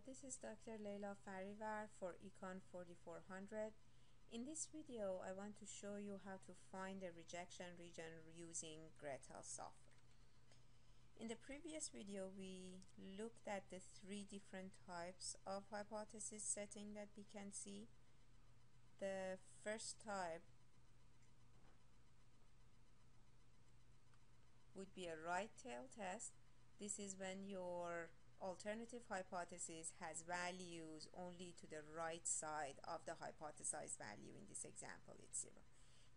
This is Dr. Leila Farivar for Econ 4400. In this video, I want to show you how to find the rejection region using GRETL software. In the previous video, we looked at the three different types of hypothesis setting that we can see. The first type would be a right tail test. This is when your alternative hypothesis has values only to the right side of the hypothesized value in this example. It's zero.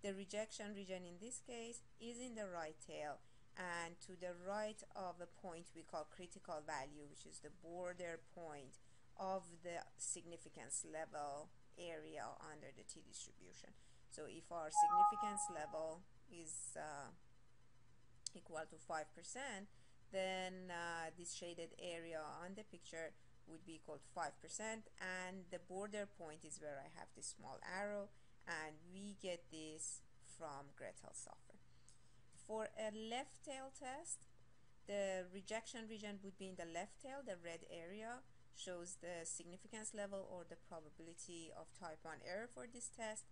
The rejection region in this case is in the right tail and to the right of a point we call critical value which is the border point of the significance level area under the t-distribution. So if our significance level is uh, equal to 5% then uh, this shaded area on the picture would be called 5% and the border point is where I have this small arrow and we get this from GRETL software. For a left tail test, the rejection region would be in the left tail, the red area shows the significance level or the probability of type 1 error for this test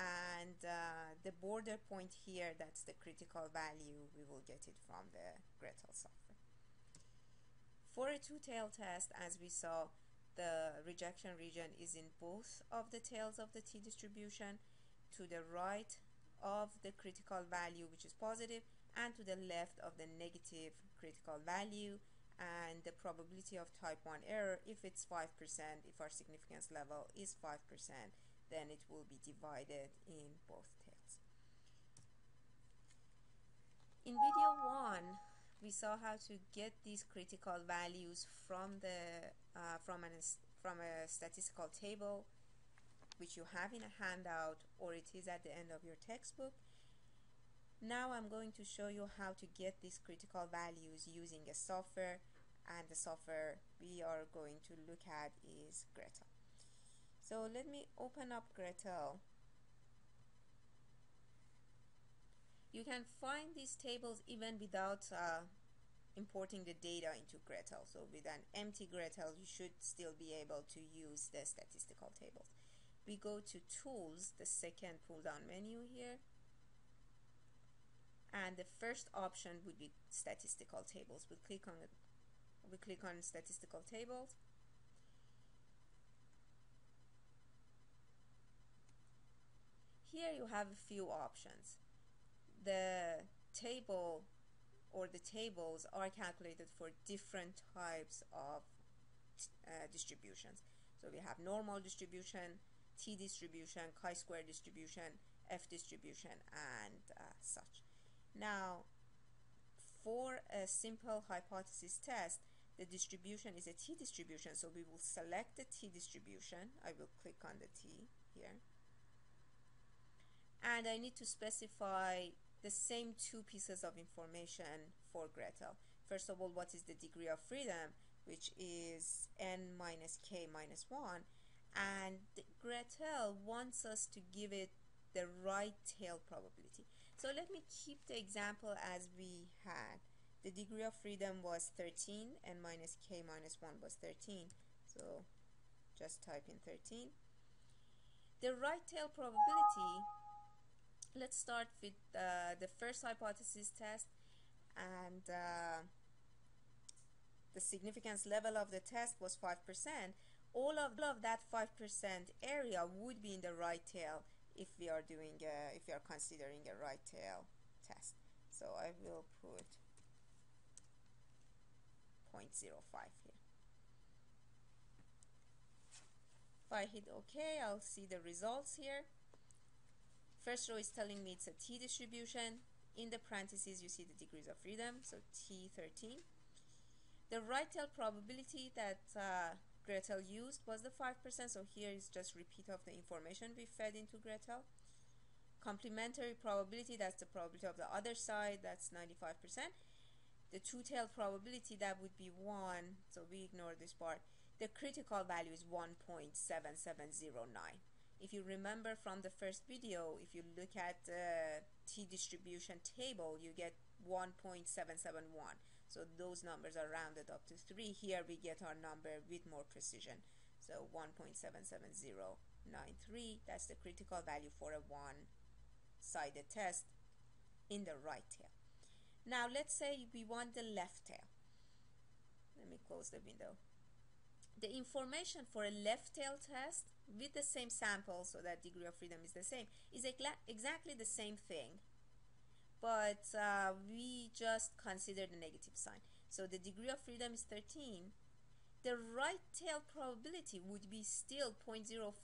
and uh, the border point here that's the critical value we will get it from the GRETL software. For a two-tail test as we saw the rejection region is in both of the tails of the t-distribution to the right of the critical value which is positive and to the left of the negative critical value and the probability of type 1 error if it's 5% if our significance level is 5% then it will be divided in both tails. In video 1, we saw how to get these critical values from the uh, from an from a statistical table which you have in a handout or it is at the end of your textbook. Now I'm going to show you how to get these critical values using a software and the software we are going to look at is GRETL. So let me open up GRETL. You can find these tables even without uh, importing the data into GRETL. So with an empty GRETL, you should still be able to use the statistical tables. We go to Tools, the second pull-down menu here. And the first option would be statistical tables. We click on. We click on statistical tables Here you have a few options. The table or the tables are calculated for different types of uh, distributions. So we have normal distribution, t-distribution, chi-square distribution, f-distribution, and uh, such. Now, for a simple hypothesis test, the distribution is a t-distribution, so we will select the t-distribution. I will click on the t here and I need to specify the same two pieces of information for GRETL. First of all, what is the degree of freedom, which is n minus k minus 1, and GRETL wants us to give it the right tail probability. So let me keep the example as we had. The degree of freedom was 13, n minus k minus 1 was 13. So just type in 13. The right tail probability let's start with uh, the first hypothesis test and uh, the significance level of the test was 5%. All of, all of that 5% area would be in the right tail if we are doing a, if we are considering a right tail test. So I will put 0.05 here. If I hit OK, I'll see the results here. First row is telling me it's a t distribution. In the parentheses, you see the degrees of freedom, so t13. The right tail probability that uh, GRETL used was the 5%, so here is just repeat of the information we fed into GRETL. Complementary probability, that's the probability of the other side, that's 95%. The two-tail probability, that would be 1, so we ignore this part. The critical value is 1.7709 if you remember from the first video, if you look at uh, the t-distribution table, you get 1.771. So those numbers are rounded up to 3. Here we get our number with more precision. So 1.77093, that's the critical value for a one-sided test in the right tail. Now let's say we want the left tail. Let me close the window. The information for a left tail test with the same sample, so that degree of freedom is the same, is exactly the same thing but uh, we just consider the negative sign. So the degree of freedom is 13. The right tail probability would be still 0.05,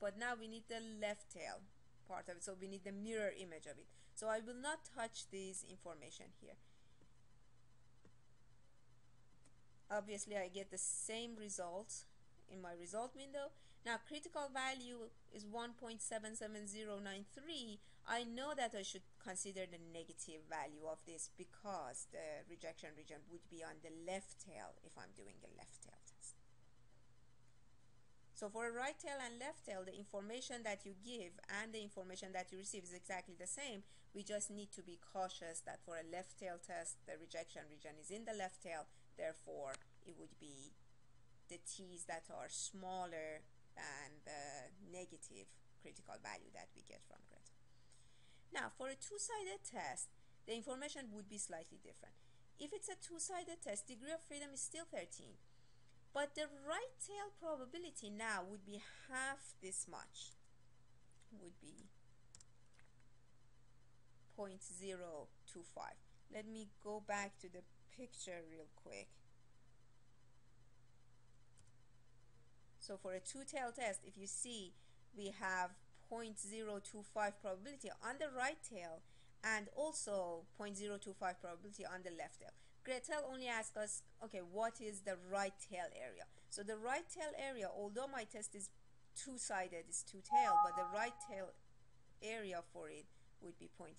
but now we need the left tail part of it, so we need the mirror image of it. So I will not touch this information here. Obviously, I get the same results in my result window. Now, critical value is 1.77093. I know that I should consider the negative value of this because the rejection region would be on the left tail if I'm doing a left tail test. So for a right tail and left tail, the information that you give and the information that you receive is exactly the same. We just need to be cautious that for a left tail test, the rejection region is in the left tail. Therefore, it would be the t's that are smaller than the negative critical value that we get from GRETL. Now, for a two-sided test, the information would be slightly different. If it's a two-sided test, degree of freedom is still 13. But the right tail probability now would be half this much. Would be 0.025. Let me go back to the picture real quick. So for a two-tail test, if you see, we have 0.025 probability on the right tail and also 0.025 probability on the left tail. GRETL only asks us, okay, what is the right tail area? So the right tail area, although my test is two-sided, is two-tailed, but the right tail area for it would be 0.025.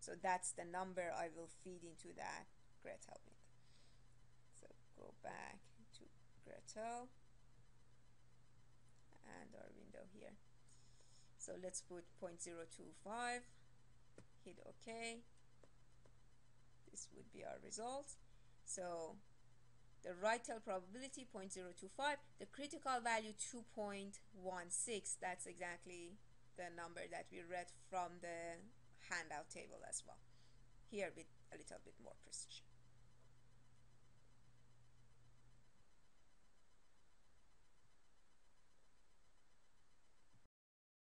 So that's the number I will feed into that GRETL. So go back to GRETL and our window here. So let's put 0.025, hit OK. This would be our result. So the right tail probability 0.025, the critical value 2.16, that's exactly the number that we read from the handout table as well. Here with a little bit more precision.